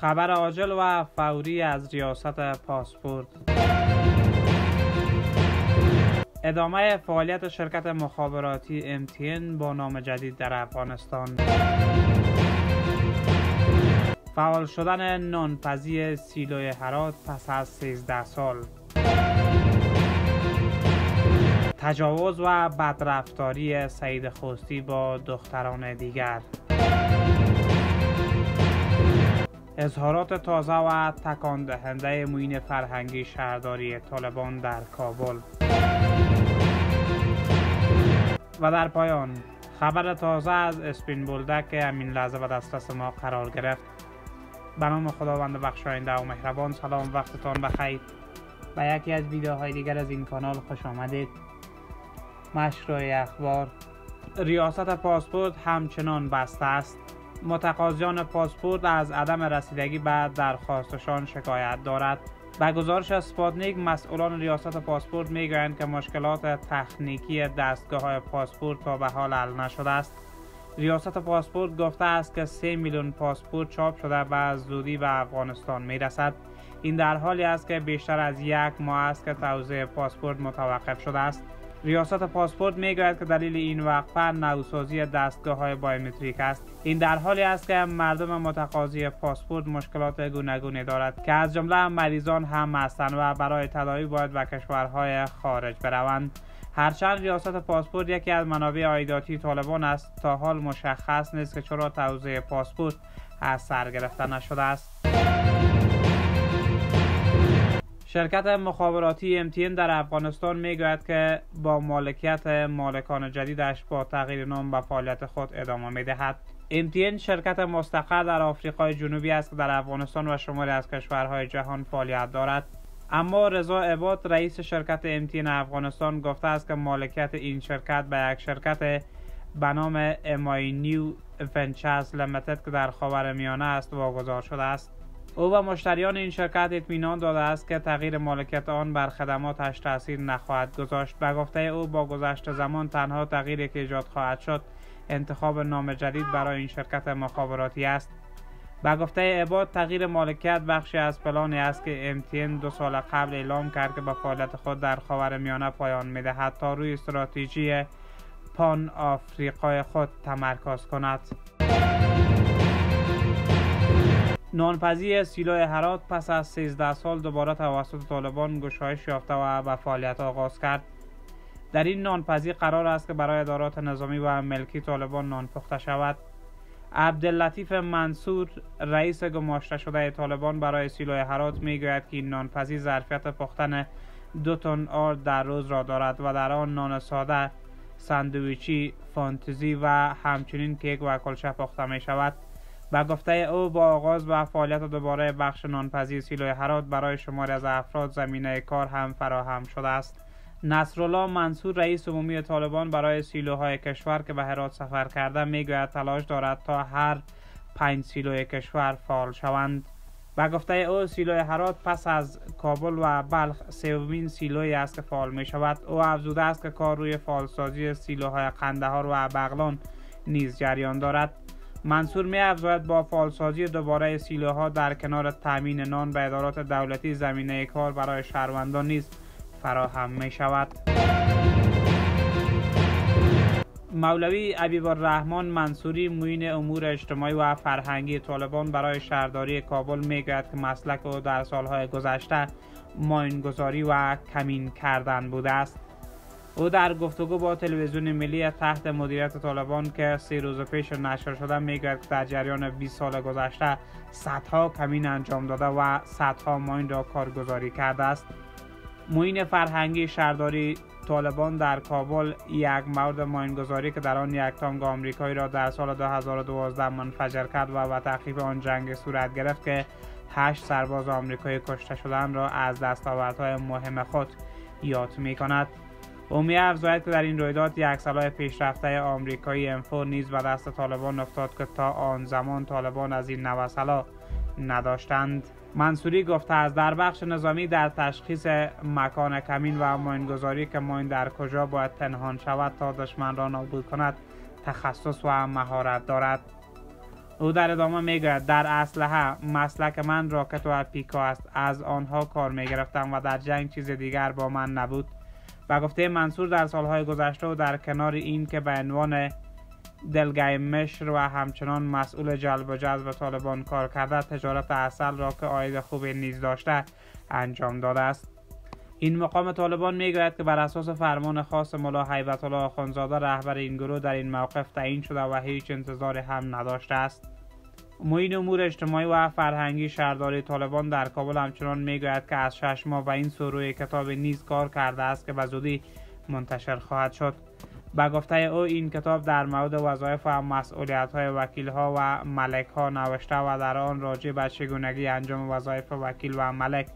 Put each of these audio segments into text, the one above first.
خبر عاجل و فوری از ریاست پاسپورت. ادامه فعالیت شرکت مخابراتی MTN با نام جدید در افغانستان. فعال شدن نانپزی سیلوی هرات پس از 13 سال. تجاوز و بدرفتاری سعید خوستی با دختران دیگر. اظهارات تازه و تکان دهنده موین فرهنگی شهرداری طالبان در کابل. و در پایان خبر تازه از اسپین بولدک که همین لحظه و دسترس ما قرار گرفت. به نام خداوند بخشاینده و مهربان سلام وقتتان بخیر. به یکی از ویدیوهای دیگر از این کانال خوش آمدید. مشروع اخبار ریاست پاسپورت همچنان بسته است. متقاضیان پاسپورت از عدم رسیدگی به درخواستشان شکایت دارد. به گزارش سپاتنیک مسئولان ریاست پاسپورت می‌گویند که مشکلات تکنیکی دستگاه های پاسپورت تا به حال حل نشده است. ریاست پاسپورت گفته است که 3 میلیون پاسپورت چاپ شده و زودی به افغانستان می رسد این در حالی است که بیشتر از یک ماه است که توزیع پاسپورت متوقف شده است. ریاست پاسپورت می‌گوید که دلیل این وقفه نوسازی دستگاه های بایومتریک است. این در حالی است که مردم متقاضی پاسپورت مشکلات گوناگونی دارد که از جمله مریضان هم هستند و برای تداوی باید به کشورهای خارج بروند. هرچند ریاست پاسپورت یکی از منابع عایداتی طالبان است تا حال مشخص نیست که چرا توزیع پاسپورت از سر گرفته نشده است. شرکت مخابراتی MTN در افغانستان می‌گوید که با مالکیت مالکان جدیدش با تغییر نام به فعالیت خود ادامه می‌دهد. MTN شرکت مستقر در آفریقای جنوبی است که در افغانستان و شماری از کشورهای جهان فعالیت دارد. اما رضا عباد رئیس شرکت MTN افغانستان گفته است که مالکیت این شرکت به یک شرکت به نام امای نیو ونچرز لیمیتد که در خاورمیانه است واگذار شده است. او و مشتریان این شرکت اطمینان داده است که تغییر مالکیت آن بر خدماتش تاثیر نخواهد گذاشت به گفته او با گذشت زمان تنها تغییری که ایجاد خواهد شد انتخاب نام جدید برای این شرکت مخابراتی است. به گفته عباد تغییر مالکیت بخشی از پلانی است که MTN دو سال قبل اعلام کرد که به فعالیت خود در خاورمیانه پایان می‌دهد تا روی استراتژی پان آفریقای خود تمرکز کند. نانپزی سیلای هرات پس از 13 سال دوباره توسط طالبان گشایش یافته و به فعالیت آغاز کرد. در این نانپزی قرار است که برای ادارات نظامی و ملکی طالبان نان پخته شود. عبداللطیف منصور رئیس گماشته شده طالبان برای سیلای هرات می‌گوید که این نانپزی ظرفیت پختن دو تن آرد در روز را دارد و در آن نان ساده ساندویچی فانتزی و همچنین کیک و کلچه پخته می شود و گفته او با آغاز و فعالیت دوباره بخش نانپزی سیلوی هرات برای شماری از افراد زمینه کار هم فراهم شده است. نصرالله منصور رئیس عمومی طالبان برای سیلوهای کشور که به هرات سفر کرده می‌گوید تلاش دارد تا هر پنج سیلوی کشور فعال شوند. و گفته او سیلوی هرات پس از کابل و بلخ سومین سیلوی است که فعال می شود او افزوده است که کار روی فعالسازی سیلوهای قندهار و بغلان نیز جریان دارد. منصور می افزاید با فعالسازی دوباره سیلوها در کنار تامین نان به ادارات دولتی زمینه کار برای شهروندان نیز فراهم می شود مولوی عبیب الرحمن منصوری موین امور اجتماعی و فرهنگی طالبان برای شهرداری کابل می‌گوید که مسلک او در سالهای گذشته ماینگذاری و کمین کردن بوده است. او در گفتگو با تلویزیون ملی تحت مدیریت طالبان که سی روز پیش نشر شده می‌گوید که در جریان 20 سال گذشته صدها کمین انجام داده و صدها ماین را کارگزاری کرده است موین فرهنگی شهرداری طالبان در کابل یک مورد ماینگذاری که در آن یک تانگ آمریکایی را در سال 2012 منفجر کرد و به تعقیب آن جنگ صورت گرفت که هشت سرباز آمریکایی کشته شدن را از دستاوردهای مهم خود یاد می کند. می افزاید که در این رویداد یک سلاح پیشرفته آمریکایی انفور نیز به دست طالبان افتاد که تا آن زمان طالبان از این نوسلا نداشتند. منصوری گفته از در بخش نظامی در تشخیص مکان کمین و ماینگذاری که ماین در کجا باید پنهان شود تا دشمن را نابود کند تخصص و مهارت دارد. او در ادامه می‌گوید در اسلحه مسلک من راکت و پیکا است. از آنها کار می‌گرفتم و در جنگ چیز دیگر با من نبود. و گفته منصور در سالهای گذشته و در کنار این که به عنوان دلگای مشر و همچنان مسئول جلب و جذب طالبان کار کرده تجارت اصل را که آید خوبی نیز داشته انجام داده است. این مقام طالبان می‌گوید که بر اساس فرمان خاص ملا حیبت الله آخوندزاده رهبر این گروه در این موقف تعیین شده و هیچ انتظار هم نداشته است. معین امور اجتماعی و فرهنگی شهرداری طالبان در کابل همچنان می‌گوید که از شش ماه و این سوروی کتاب نیز کار کرده است که به زودی منتشر خواهد شد. به گفته او این کتاب در مورد وظایف و مسئولیت های وکیل ها و ملک ها نوشته و در آن راجع به چگونگی انجام وظایف وکیل و ملک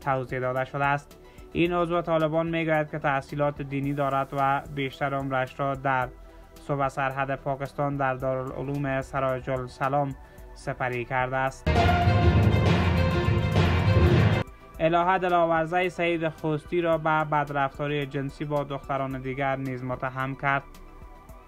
توضیح داده شده است. این عضو طالبان می‌گوید که تحصیلات دینی دارد و بیشتر عمرش را در صوبه سرحد پاکستان در دارالعلوم سراج السلام سپری کرده است. الهه دلاورزه سعید خوستی را به بدرفتاری جنسی با دختران دیگر نیز متهم کرد.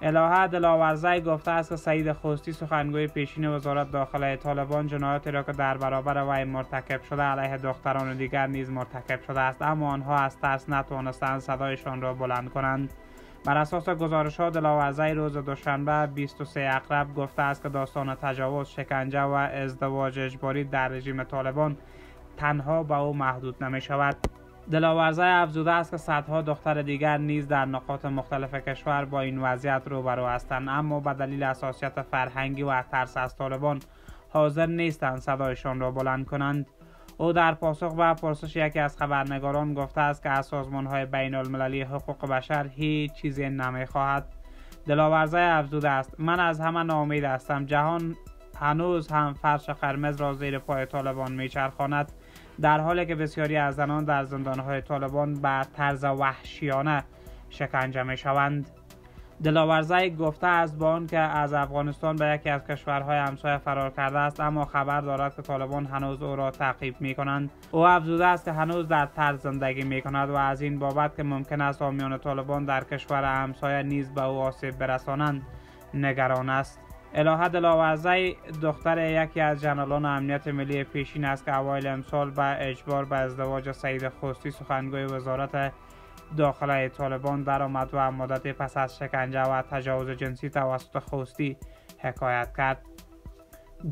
الهه دلاورزه گفته است که سعید خوستی سخنگوی پیشین وزارت داخله طالبان جنایاتی را که در برابر وی مرتکب شده علیه دختران دیگر نیز مرتکب شده است اما آنها از ترس نتوانستند صدایشان را بلند کنند. بر اساس گزارش ها دلاورزه روز دوشنبه 23 اقرب گفته است که داستان تجاوز شکنجه و ازدواج اجباری در رژیم طالبان تنها به او محدود نمی شود دلاورزه افزوده است که صدها دختر دیگر نیز در نقاط مختلف کشور با این وضعیت روبرو هستند اما به دلیل اساسیت فرهنگی و ترس از طالبان حاضر نیستند صدایشان را بلند کنند. او در پاسخ به پرسش یکی از خبرنگاران گفته است که از سازمان های بین المللی حقوق بشر هیچ چیزی نمی خواهد دلاورزه افزوده است. من از همه ناامید هستم. جهان هنوز هم فرش قرمز را زیر پای طالبان میچرخاند. در حالی که بسیاری از زنان در زندانهای طالبان به طرز وحشیانه شکنجه می شوند. دلاورزه گفته است با که از افغانستان به یکی از کشورهای همسایه فرار کرده است اما خبر دارد که طالبان هنوز او را تعقیب می کنند او افزوده است که هنوز در طرز زندگی می کند و از این بابت که ممکن است حامیان طالبان در کشور همسایه نیز به او آسیب برسانند نگران است. الهه دلاورزی دختر یکی از جنرالان امنیت ملی پیشین است که اوایل امسال به اجبار به ازدواج سعید خوستی سخنگوی وزارت داخله طالبان درآمد و مدت پس از شکنجه و تجاوز جنسی توسط خوستی حکایت کرد.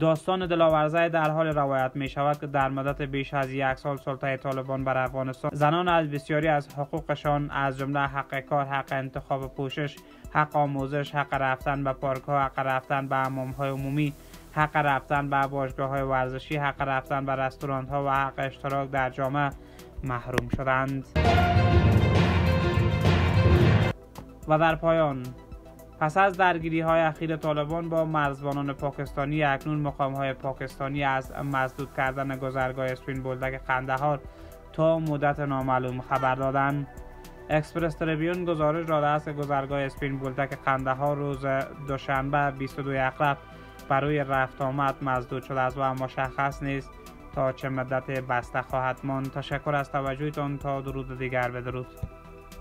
داستان دلاورزه در حال روایت می شود که در مدت بیش از یک سال سلطه طالبان بر افغانستان زنان از بسیاری از حقوقشان از جمله حق کار حق انتخاب پوشش حق آموزش حق رفتن به پارک ها حق رفتن به امام های عمومی حق رفتن به باشگاه های ورزشی حق رفتن به رستوران ها و حق اشتراک در جامعه محروم شدند. و در پایان پس از درگیری های اخیر طالبان با مرزبانان پاکستانی اکنون مقام های پاکستانی از مسدود کردن گذرگاه اسپین بولدک قندهار تا مدت نامعلوم خبر دادند اکسپرس تریبیون گزارش داده است که گذرگاه اسپین بولدک قندهار روز دوشنبه 22 اقرب برای رفت آمد مسدود شده است و مشخص نیست تا چه مدت بسته خواهد ماند. تشکر از توجهتان. تا درود دیگر بدرود.